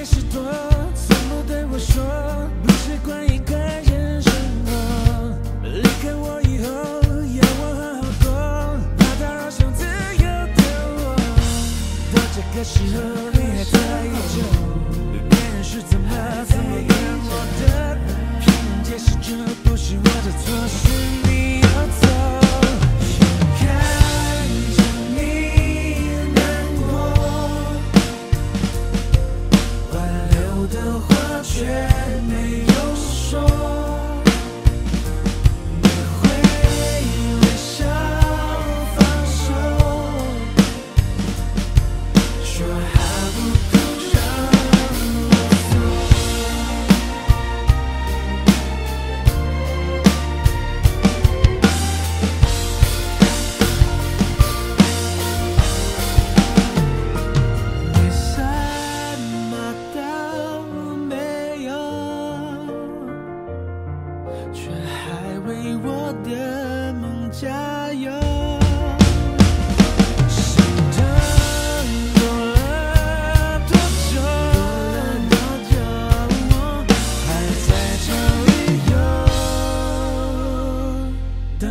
开始躲，从不对我说，不是关于个人生活。离开我以后，要我好好过，怕打扰想自由的我。到这个时候，你还在意着别人是怎么怎么。话却没有说。却还为我的梦加油。心疼过了多久还在找理由等